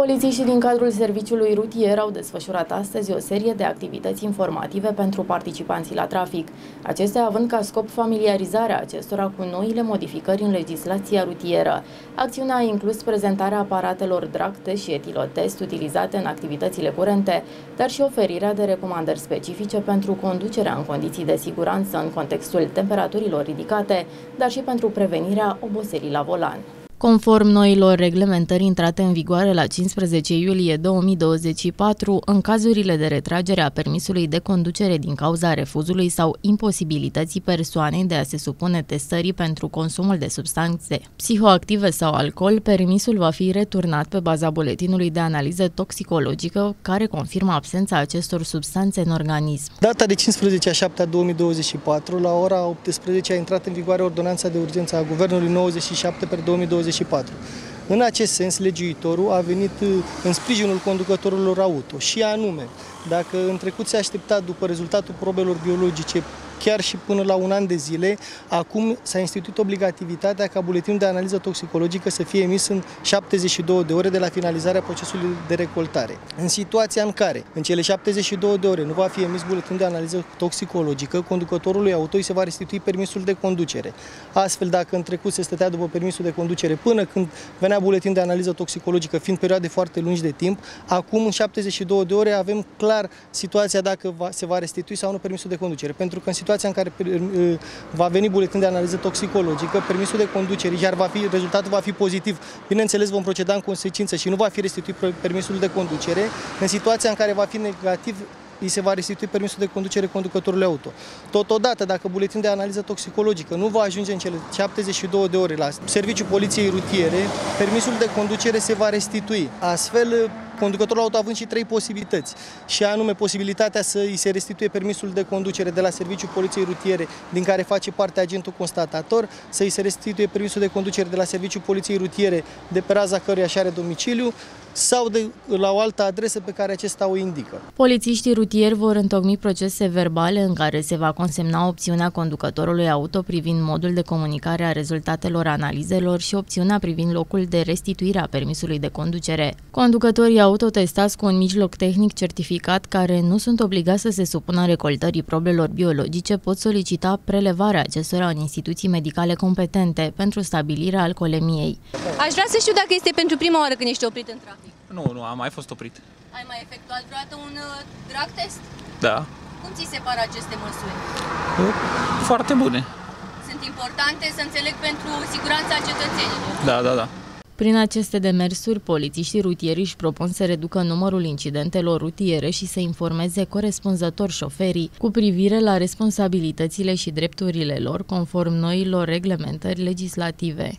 Polițiștii din cadrul serviciului rutier au desfășurat astăzi o serie de activități informative pentru participanții la trafic, acestea având ca scop familiarizarea acestora cu noile modificări în legislația rutieră. Acțiunea a inclus prezentarea aparatelor drag și etilotest utilizate în activitățile curente, dar și oferirea de recomandări specifice pentru conducerea în condiții de siguranță în contextul temperaturilor ridicate, dar și pentru prevenirea oboselii la volan. Conform noilor reglementări intrate în vigoare la 15 iulie 2024, în cazurile de retragere a permisului de conducere din cauza refuzului sau imposibilității persoanei de a se supune testării pentru consumul de substanțe psihoactive sau alcool, permisul va fi returnat pe baza buletinului de analiză toxicologică care confirmă absența acestor substanțe în organism. Data de 15 a 7 a 2024, la ora 18 a intrat în vigoare ordonanța de urgență a Guvernului 97 per 2024 24. În acest sens, legiuitorul a venit uh, în sprijinul conducătorilor auto și anume, dacă în trecut se aștepta după rezultatul probelor biologice chiar și până la un an de zile, acum s-a instituit obligativitatea ca buletinul de analiză toxicologică să fie emis în 72 de ore de la finalizarea procesului de recoltare. În situația în care în cele 72 de ore nu va fi emis buletinul de analiză toxicologică, conducătorului auto îi se va restitui permisul de conducere. Astfel, dacă în trecut se stătea după permisul de conducere până când venea buletin de analiză toxicologică, fiind perioade foarte lungi de timp, acum în 72 de ore avem clar situația dacă va, se va restitui sau nu permisul de conducere. Pentru că în situația în care uh, va veni buletin de analiză toxicologică, permisul de conducere, iar va fi, rezultatul va fi pozitiv, bineînțeles vom proceda în consecință și nu va fi restituit permisul de conducere, în situația în care va fi negativ, îi se va restitui permisul de conducere conducătorului auto. Totodată, dacă buletin de analiză toxicologică nu va ajunge în cele 72 de ore la serviciul poliției rutiere, permisul de conducere se va restitui. Astfel, conducătorul auto având și trei posibilități, și anume posibilitatea să îi se restituie permisul de conducere de la Serviciul Poliției Rutiere, din care face parte agentul constatator, să îi se restituie permisul de conducere de la Serviciul Poliției Rutiere, de pe raza căruia și are domiciliu, sau de la o altă adresă pe care acesta o indică. Polițiștii rutieri vor întocmi procese verbale în care se va consemna opțiunea conducătorului auto privind modul de comunicare a rezultatelor analizelor și opțiunea privind locul de restituire a permisului de conducere. Conducătorii autotestați cu un mijloc tehnic certificat care nu sunt obligați să se supună recoltării probelor biologice pot solicita prelevarea acestora în instituții medicale competente pentru stabilirea alcoolemiei. Aș vrea să știu dacă este pentru prima oară când ești oprit în trafic. Nu, nu, am mai fost oprit. Ai mai efectuat vreodată un uh, drag test? Da. Cum ți se par aceste măsuri? Foarte bune. Sunt importante, să înțeleg, pentru siguranța cetățenilor. Da, da, da. Prin aceste demersuri, polițiștii rutieri își propun să reducă numărul incidentelor rutiere și să informeze corespunzător șoferii cu privire la responsabilitățile și drepturile lor conform noilor reglementări legislative.